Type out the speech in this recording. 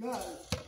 Guys,